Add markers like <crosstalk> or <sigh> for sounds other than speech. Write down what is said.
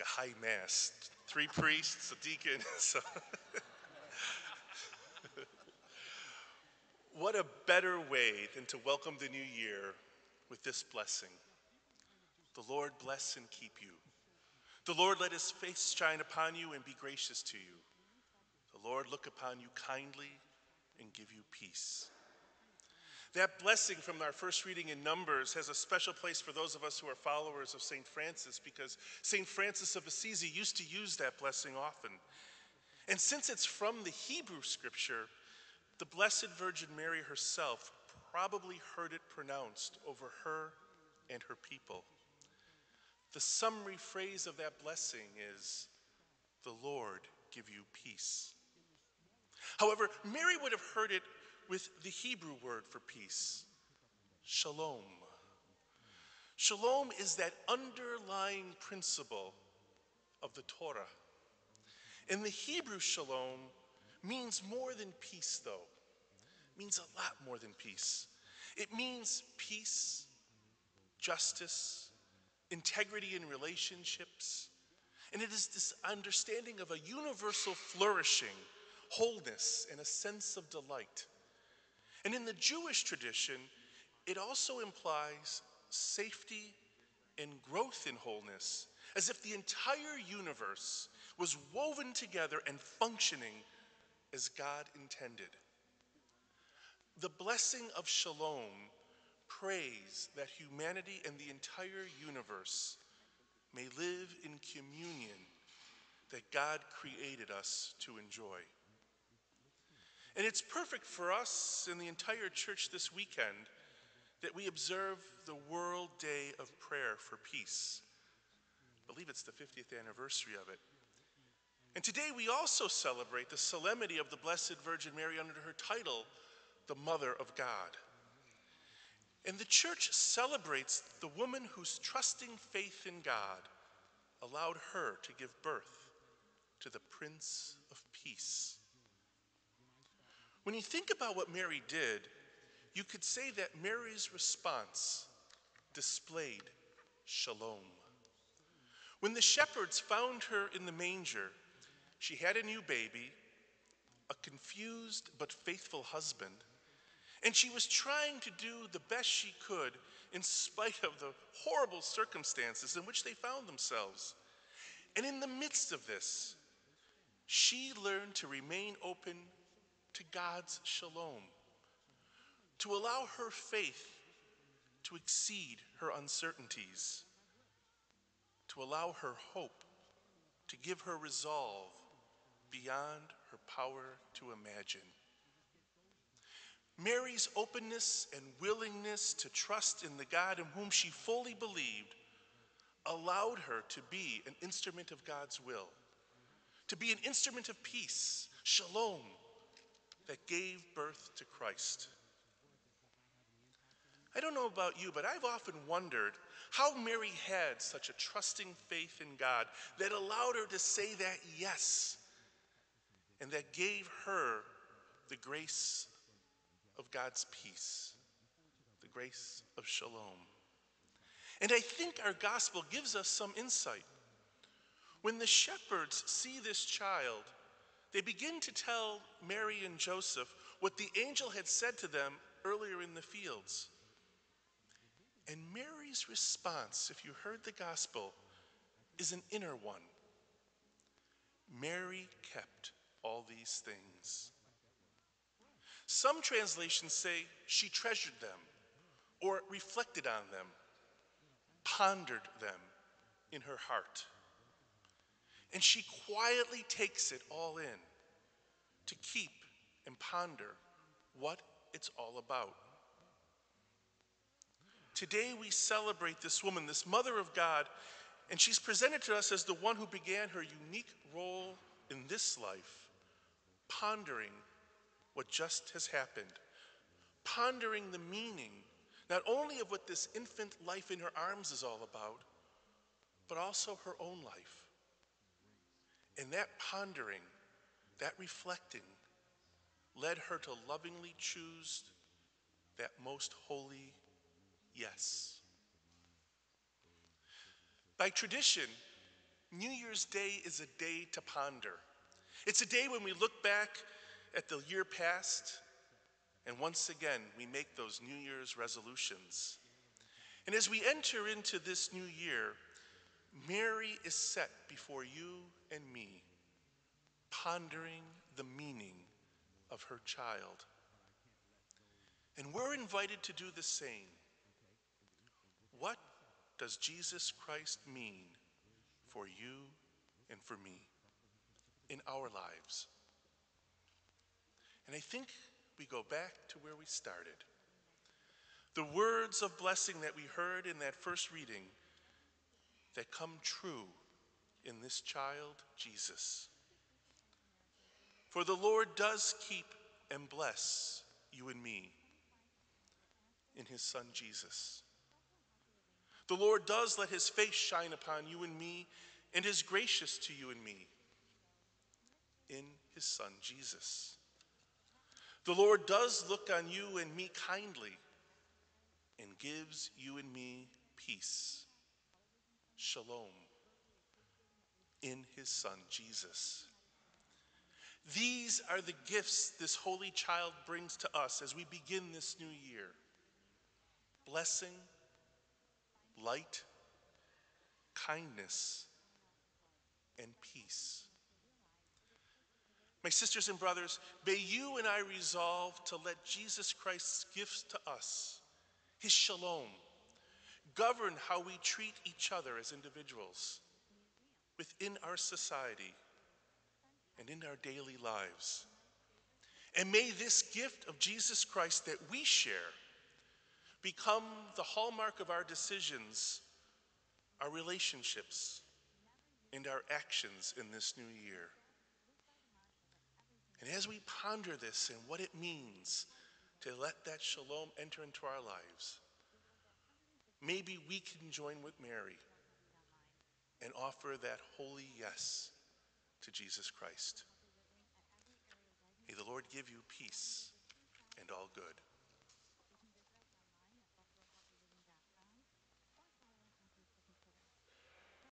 a high mass. Three priests, a deacon. <laughs> So what a better way than to welcome the new year with this blessing. The Lord bless and keep you. The Lord let his face shine upon you and be gracious to you. The Lord look upon you kindly and give you peace. That blessing from our first reading in Numbers has a special place for those of us who are followers of St. Francis because St. Francis of Assisi used to use that blessing often. And since it's from the Hebrew scripture, the Blessed Virgin Mary herself probably heard it pronounced over her and her people. The summary phrase of that blessing is, The Lord give you peace. However, Mary would have heard it with the Hebrew word for peace, shalom. Shalom is that underlying principle of the Torah. And the Hebrew shalom means more than peace, though. It means a lot more than peace. It means peace, justice, integrity in relationships. And it is this understanding of a universal flourishing, wholeness, and a sense of delight. And in the Jewish tradition, it also implies safety and growth in wholeness, as if the entire universe was woven together and functioning as God intended. The blessing of shalom prays that humanity and the entire universe may live in communion that God created us to enjoy. And it's perfect for us and the entire church this weekend that we observe the World Day of Prayer for Peace. I believe it's the 50th anniversary of it. And today we also celebrate the solemnity of the Blessed Virgin Mary under her title, the Mother of God. And the church celebrates the woman whose trusting faith in God allowed her to give birth to the Prince of Peace. When you think about what Mary did, you could say that Mary's response displayed shalom. When the shepherds found her in the manger, she had a new baby, a confused but faithful husband, and she was trying to do the best she could in spite of the horrible circumstances in which they found themselves. And in the midst of this, she learned to remain open to God's shalom, to allow her faith to exceed her uncertainties, to allow her hope to give her resolve beyond her power to imagine. Mary's openness and willingness to trust in the God in whom she fully believed allowed her to be an instrument of God's will, to be an instrument of peace, shalom, that gave birth to Christ. I don't know about you, but I've often wondered how Mary had such a trusting faith in God that allowed her to say that yes and that gave her the grace of God's peace, the grace of shalom. And I think our gospel gives us some insight. When the shepherds see this child, they begin to tell Mary and Joseph what the angel had said to them earlier in the fields. And Mary's response, if you heard the gospel, is an inner one. Mary kept all these things. Some translations say she treasured them or reflected on them, pondered them in her heart. And she quietly takes it all in to keep and ponder what it's all about. Today we celebrate this woman, this mother of God, and she's presented to us as the one who began her unique role in this life, pondering what just has happened, pondering the meaning not only of what this infant life in her arms is all about, but also her own life. And that pondering, that reflecting, led her to lovingly choose that most holy yes. By tradition, New Year's Day is a day to ponder. It's a day when we look back at the year past, and once again, we make those New Year's resolutions. And as we enter into this new year, Mary is set before you and me, pondering the meaning of her child. And we're invited to do the same. What does Jesus Christ mean for you and for me in our lives? And I think we go back to where we started. The words of blessing that we heard in that first reading that come true in this child, Jesus. For the Lord does keep and bless you and me in his Son, Jesus. The Lord does let his face shine upon you and me and is gracious to you and me in his Son, Jesus. The Lord does look on you and me kindly and gives you and me peace. Shalom in his Son, Jesus. These are the gifts this holy child brings to us as we begin this new year blessing, light, kindness, and peace. My sisters and brothers, may you and I resolve to let Jesus Christ's gifts to us, his shalom, govern how we treat each other as individuals within our society and in our daily lives. And may this gift of Jesus Christ that we share become the hallmark of our decisions, our relationships, and our actions in this new year. And as we ponder this and what it means to let that shalom enter into our lives, maybe we can join with Mary and offer that holy yes to Jesus Christ. May the Lord give you peace and all good.